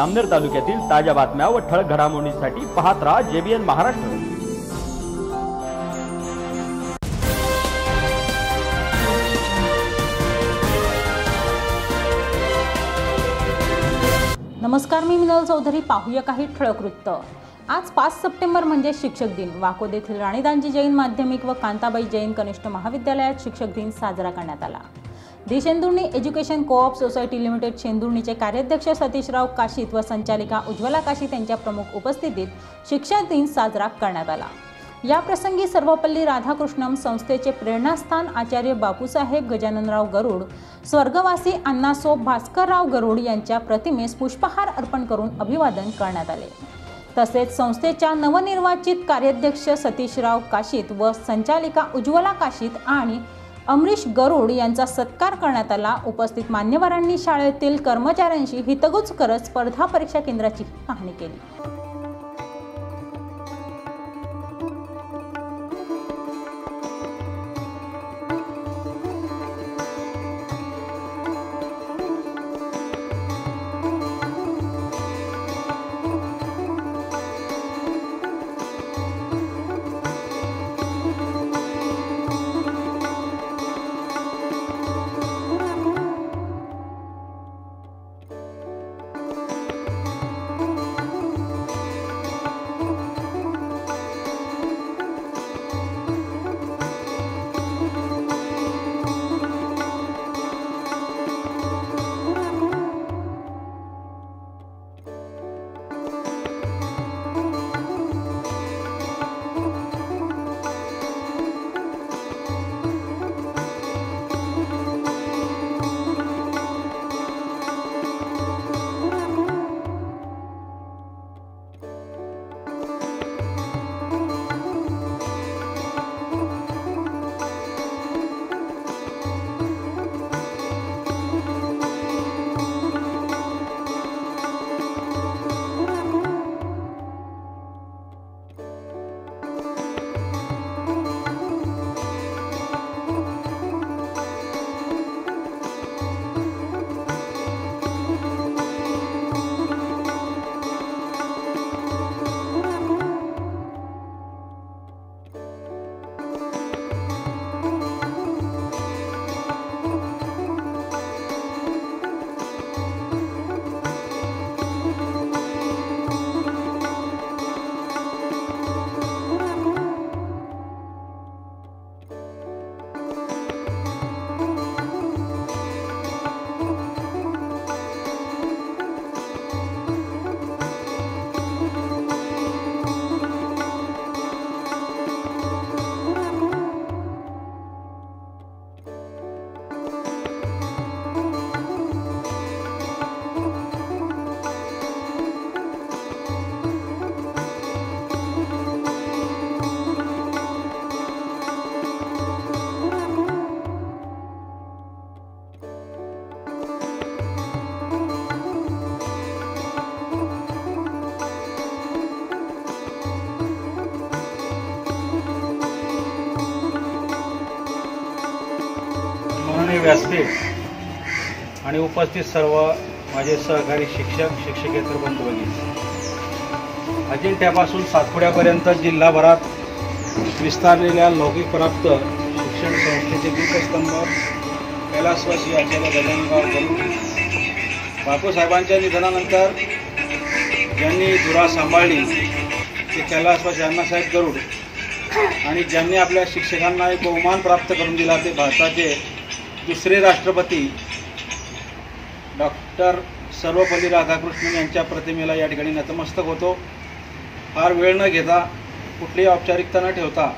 अमनेर तालुक्यातील ताज्या बातम्या व ठळक घडामोडींसाठी पाहत राहा जेबीएन महाराष्ट्र. नमस्कार मी मिनल चौधरी. पाहूया काही ठळक वृत्त. आज पाच सप्टेंबर म्हणजे शिक्षक दिन. वाकोद येथील राणीदानजी जैन माध्यमिक व कांताबाई जैन कनिष्ठ महाविद्यालयात शिक्षक दिन साजरा करण्यात आला. देशेंदुर्णी एज्युकेशन कोऑप सोसायटी लिमिटेड शेंदुर्णीचे कार्याध्यक्ष सतीशराव काशीत व संचालिका उज्ज्वला काशीत यांच्या प्रमुख उपस्थितीत शिक्षक दिन साजरा करण्यात आला. याप्रसंगी सर्वपल्ली राधाकृष्णम संस्थेचे प्रेरणास्थान आचार्य बापूसाहेब गजाननराव गरुड स्वर्गवासी अण्णासोब भास्करराव गरुड यांच्या प्रतिमेस पुष्पहार अर्पण करून अभिवादन करण्यात आले. तसेच संस्थेच्या नवनिर्वाचित कार्याध्यक्ष सतीशराव काशीत व संचालिका उज्ज्वला काशीत आणि अमरीश गरुड यांचा सत्कार करण्यात आला. उपस्थित मान्यवरांनी शाळेतील कर्मचाऱ्यांशी हितगुज करत स्पर्धा परीक्षा केंद्राची पाहणी केली. व्यासपीठ आणि उपस्थित सर्व माझे सहकारी शिक्षक शिक्षकेतर बंधुभगिनी. अजिंठ्यापासून सातपुड्यापर्यंत जिल्हाभरात विस्तारलेल्या लौकिकप्राप्त शिक्षण संस्थेचे दीपस्तंभ कैलासवासी आचार्य गजानगाव गरुड बापूसाहेबांच्या निधनानंतर ज्यांनी धुरा सांभाळली ते कैलासवासी अण्णासाहेब गरुड आणि ज्यांनी आपल्या शिक्षकांना एक बहुमान प्राप्त करून दिला ते भारताचे दुसरे राष्ट्रपती डॉक्टर सर्वपल्ली राधाकृष्णन यांच्या प्रतिमेला या ठिकाणी नतमस्तक होतो. फार वेळ न घेता कुठलीही औपचारिकता न ठेवता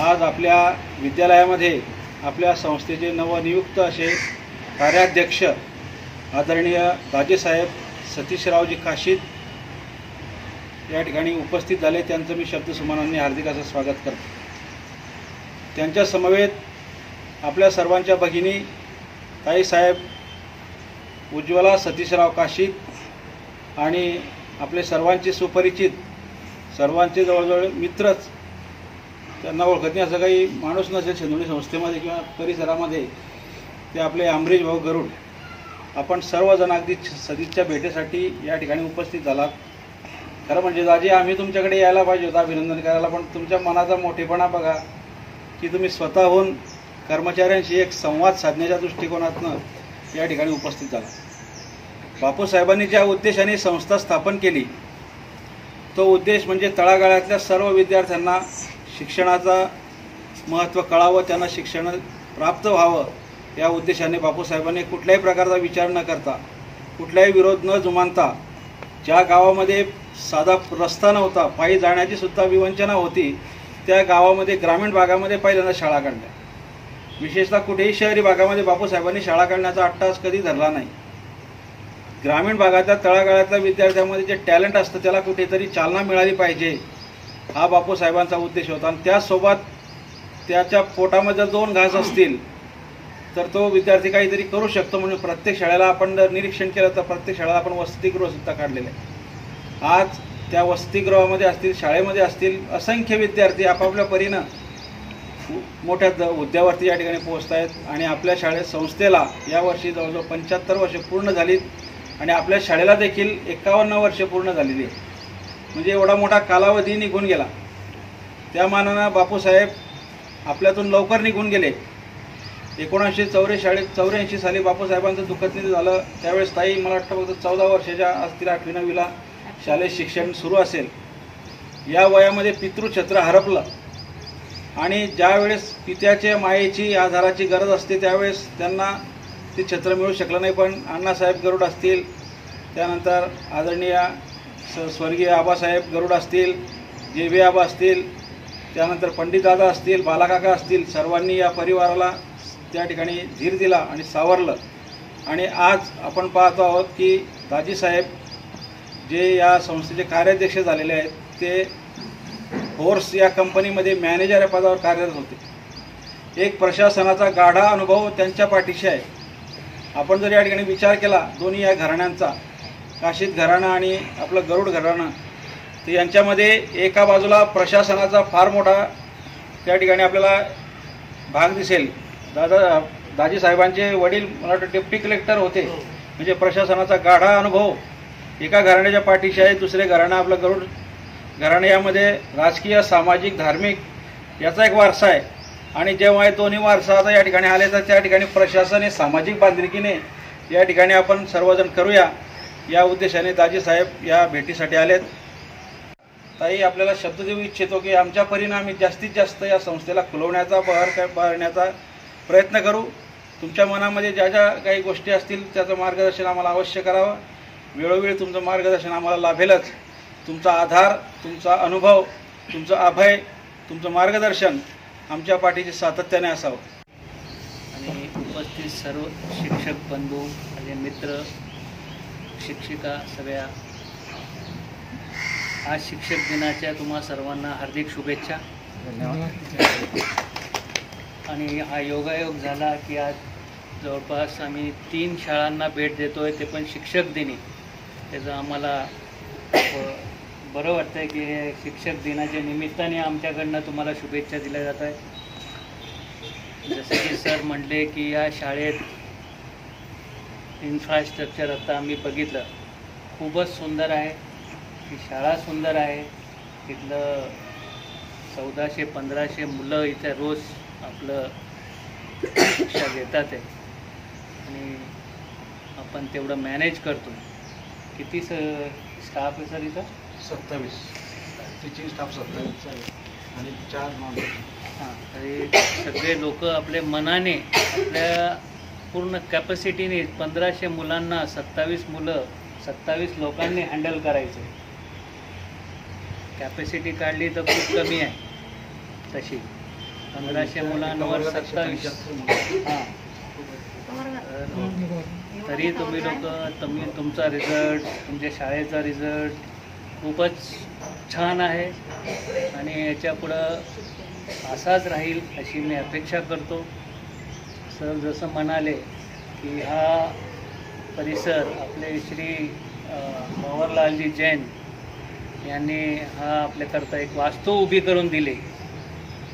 आज आपल्या विद्यालयामध्ये आपल्या संस्थेचे नवनियुक्त असे कार्याध्यक्ष आदरणीय राजेसाहेब सतीशरावजी काशीद या ठिकाणी उपस्थित झाले. त्यांचं मी शब्दसुमानांनी हार्दिक असं स्वागत करतो. त्यांच्या समवेत आपल्या सर्वांच्या भगिनी ताईसाहेब उज्ज्वला सतीशराव काशीत आणि आपले सर्वांचे सुपरिचित सर्वांचे जवळजवळ मित्रच त्यांना ओळखत नाही असं काही माणूस नसेल शेंदोळी संस्थेमध्ये किंवा परिसरामध्ये ते आपले अमरीश भाऊ गरुड. आपण सर्वजण अगदी सदिच्छा भेटीसाठी या ठिकाणी उपस्थित झालात. खरं म्हणजे दाजी आम्ही तुमच्याकडे यायला पाहिजे होतं अभिनंदन करायला पण तुमच्या मनाचा मोठेपणा बघा की तुम्ही स्वतःहून कर्मचाऱ्यांशी एक संवाद साधण्याच्या दृष्टिकोनातनं या ठिकाणी उपस्थित झाला. बापूसाहेबांनी ज्या उद्देशाने संस्था स्थापन केली तो उद्देश म्हणजे तळागाळातल्या सर्व विद्यार्थ्यांना शिक्षणाचा महत्त्व कळावं त्यांना शिक्षण प्राप्त व्हावं या उद्देशाने बापूसाहेबांनी कुठल्याही प्रकारचा विचार न करता कुठलाही विरोध न जुमानता ज्या गावामध्ये साधा रस्ता नव्हता पायी जाण्याची सुद्धा विवंचना होती त्या गावामध्ये ग्रामीण भागामध्ये पहिल्यांदा शाळा काढल्या. विशेषतः कुठेही शहरी भागामध्ये बापूसाहेबांनी शाळा काढण्याचा अट्टास कधी धरला नाही. ग्रामीण भागातल्या तळागाळातल्या विद्यार्थ्यांमध्ये जे टॅलेंट असतं त्याला कुठेतरी चालना मिळाली पाहिजे हा बापूसाहेबांचा उद्देश होता. आणि त्यासोबत त्याच्या पोटामध्ये जर दोन घास असतील तर तो विद्यार्थी काहीतरी करू शकतो. म्हणून प्रत्येक शाळेला आपण जर निरीक्षण केलं तर प्रत्येक शाळेला आपण वसतिगृहसुद्धा काढलेलं आहे. आज त्या वसतिगृहामध्ये असतील शाळेमध्ये असतील असंख्य विद्यार्थी आपापल्या परीनं मोठ्या द हुद्द्यावरती या ठिकाणी पोहोचत आहेत आणि आपल्या शाळेत संस्थेला यावर्षी जवळजवळ पंच्याहत्तर वर्षे पूर्ण झालीत. आणि आपल्या शाळेला देखील एकावन्न वर्षे पूर्ण झालेली आहे म्हणजे एवढा मोठा कालावधी निघून गेला. त्या मानानं बापूसाहेब आपल्यातून लवकर निघून गेले. एकोणीसशे चौऱ्याशाळेत चौऱ्याऐंशी साली बापूसाहेबांचं दुःखद निधन झालं. त्यावेळेस ताई मला वाटतं फक्त चौदा वर्षाच्या असतील आठवी नववीला शालेय शिक्षण सुरू असेल. या वयामध्ये पितृछत्र हरपलं. आणि ज्यावेळेस पित्याच्या मायेची आधाराची गरज असते त्यावेळेस त्यांना ते छत्र मिळू शकलं नाही. पण अण्णासाहेब गरुड असतील त्यानंतर आदरणीय स स्वर्गीय आबासाहेब गरुड असतील जे बी आबा असतील त्यानंतर पंडितदादा असतील बालाकाका असतील सर्वांनी या परिवाराला त्या ठिकाणी धीर दिला आणि सावरलं. आणि आज आपण पाहतो आहोत की दाजीसाहेब जे या संस्थेचे कार्याध्यक्ष झालेले आहेत ते फोर्स या कंपनीमध्ये मॅनेजर या पदावर कार्यरत होते. एक प्रशासनाचा गाढा अनुभव त्यांच्या पाठीशी आहे. आपण जर या ठिकाणी विचार केला दोन्ही या घराण्यांचा काशीद घराणं आणि आपलं गरुड घराणं तर यांच्यामध्ये एका बाजूला प्रशासनाचा फार मोठा त्या ठिकाणी आपल्याला भाग दिसेल. दादा दाजी साहेबांचे वडील मला वाटतं डेप्टी कलेक्टर होते. म्हणजे प्रशासनाचा गाढा अनुभव एका घराण्याच्या पाठीशी आहे दुसरे घराणं आपलं गरुड घराण्यामध्ये राजकीय सामाजिक धार्मिक याचा एक वारसा आहे. आणि जेव्हा हे दोन्ही वारसा आता या ठिकाणी आले तर त्या ठिकाणी प्रशासन हे सामाजिक बांधिलकीने या ठिकाणी आपण सर्वजण करूया. या उद्देशाने दाजी साहेब या भेटीसाठी आलेत. ताई आपल्याला शब्द देऊ इच्छितो की आमच्या परिणामी जास्तीत जास्त या संस्थेला खुलवण्याचा बहर बहरण्याचा प्रयत्न करू. तुमच्या मनामध्ये ज्या ज्या काही गोष्टी असतील त्याचं मार्गदर्शन आम्हाला अवश्य करावं. वेळोवेळी तुमचं मार्गदर्शन आम्हाला लाभेलच. तुमचा आधार तुमचा अनुभव तुमचं अभय तुमचं मार्गदर्शन आमच्या पाठीचे सातत्याने असावं. आणि उपस्थित सर्व शिक्षक बंधू माझे मित्र शिक्षिका सगळ्या आज शिक्षक दिनाच्या तुम्हा सर्वांना हार्दिक शुभेच्छा. आणि हा योगायोग झाला की आज जवळपास आम्ही तीन शाळांना भेट देतोय ते पण शिक्षक दिनी. त्याचं आम्हाला बरं वाटतं आहे की हे शिक्षक दिनाच्या निमित्ताने आमच्याकडनं तुम्हाला शुभेच्छा दिल्या जात आहेत. जसं की सर म्हटले की या शाळेत इन्फ्रास्ट्रक्चर आता आम्ही बघितलं. खूपच सुंदर आहे. ती शाळा सुंदर आहे. तिथलं चौदाशे पंधराशे मुलं इथे रोज आपलं शिक्षा घेतात आहे आणि आपण तेवढं मॅनेज करतो. किती स स्टाफ आहे सर इथं? सत्तावीस. टीचिंग स्टाफ सत्तावीस आणि चार नॉन हां तरी सगळे लोक आपल्या मनाने आपल्या पूर्ण कॅपॅसिटीने पंधराशे मुलांना सत्तावीस मुलं सत्तावीस लोकांनी हँडल करायचं. कॅपॅसिटी काढली तर खूप कमी आहे. तशी. पंधराशे मुलांवर सत्तावीस. हां. तर तरी तुम्ही लोक तुम्ही तुमचा रिझल्ट तुमच्या शाळेचा रिझल्ट खूपच छान आहे आणि याच्यापुढं असाच राहील अशी मी अपेक्षा करतो. सर जसं म्हणाले की हा परिसर आपले श्री अ, जैन यांनी हा आपल्याकरता एक वास्तू उभी करून दिली.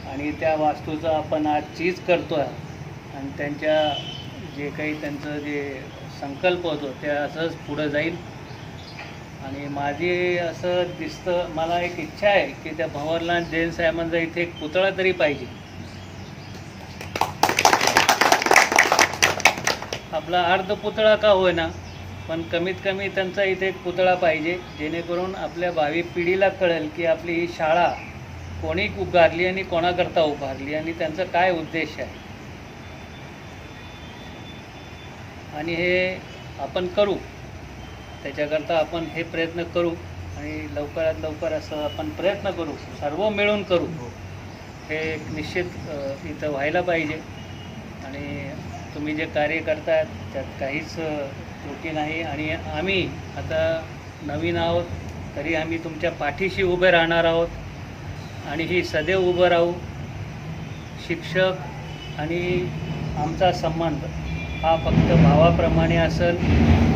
आणि त्या वास्तूचा आपण आज चीज करतो आहे आणि त्यांच्या जे काही त्यांचं जे संकल्प होतो ते असंच पुढं जाईल. आणि माझी असं दिसतं मला एक इच्छा आहे की त्या भंवरलाल जैन साहेबांचा इथे एक पुतळा तरी पाहिजे. आपला अर्ध पुतळा का होईना पण कमीत कमी त्यांचा इथे एक पुतळा पाहिजे जेणेकरून आपल्या भावी पिढीला कळेल की आपली ही शाळा कोणी उभारली आणि कोणाकरता उभारली आणि त्यांचा काय उद्देश आहे. आणि हे आपण करू. त्याच्याकरता आपण हे प्रयत्न करू आणि लवकरात लवकर असं आपण प्रयत्न करू सर्व मिळून करू. हे. एक निश्चित इथं व्हायला पाहिजे. आणि तुम्ही जे कार्य करतायत त्यात काहीच त्रुटी नाही. आणि आम्ही आता नवीन आहोत तरी आम्ही तुमच्या पाठीशी उभे राहणार आहोत. आणि ही सदैव उभं राहू. शिक्षक आणि आमचा संबंध हा फक्त भावाप्रमाणे असेल.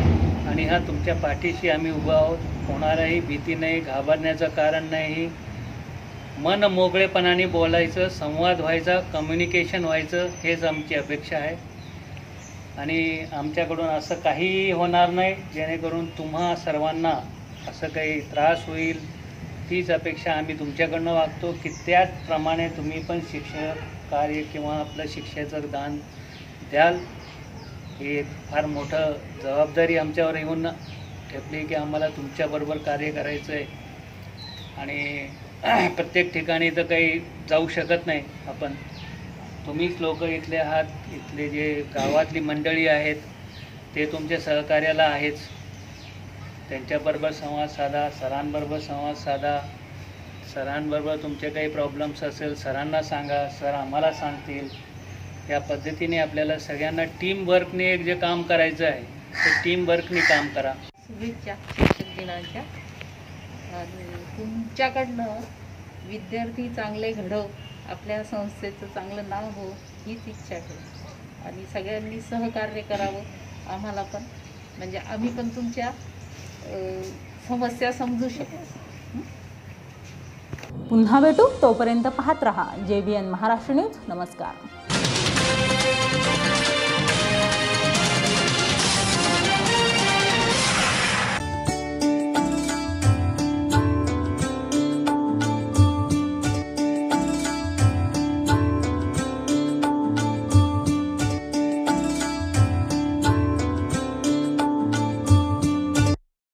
आणि हा तुमच्या पाठीशी आम्ही उभं आहोत. कोणालाही भीती नाही घाबरण्याचं कारण नाही. मन मोकळेपणाने बोलायचं संवाद व्हायचा कम्युनिकेशन व्हायचं हेच आमची अपेक्षा आहे. आणि आमच्याकडून असं काहीही होणार नाही जेणेकरून तुम्हा सर्वांना असं काही त्रास होईल. तीच अपेक्षा आम्ही तुमच्याकडनं वागतो. की त्याचप्रमाणे तुम्ही पण शिक्षक कार्य किंवा आपलं शिक्षेचं दान द्याल. ही एक फार मोठं जबाबदारी आमच्यावर येऊन ठेपली की आम्हाला तुमच्याबरोबर कार्य करायचं आहे आणि प्रत्येक ठिकाणी तर काही जाऊ शकत नाही आपण. तुम्हीच लोक इथले आहात इथले जे गावातली मंडळी आहेत ते तुमच्या सहकार्याला आहेच. त्यांच्याबरोबर संवाद साधा सरांबरोबर संवाद साधा. सरांबरोबर तुमचे काही प्रॉब्लेम्स असेल सरांना सांगा सर आम्हाला सांगतील. या पद्धतीने आपल्याला सगळ्यांना टीम वर्कने एक जे काम करायचं आहे ते टीम वर्कने काम करा. शुभेच्छा शिक्षक दिनाच्या. आणि तुमच्याकडनं विद्यार्थी चांगले घडव आपल्या संस्थेचं चांगलं नाव हो हीच इच्छा ठेव. आणि सगळ्यांनी सहकार्य करावं आम्हाला पण. म्हणजे आम्ही पण तुमच्या समस्या समजू शकू. पुन्हा भेटू तोपर्यंत पाहत रहा जे बी एन महाराष्ट्र न्यूज. नमस्कार.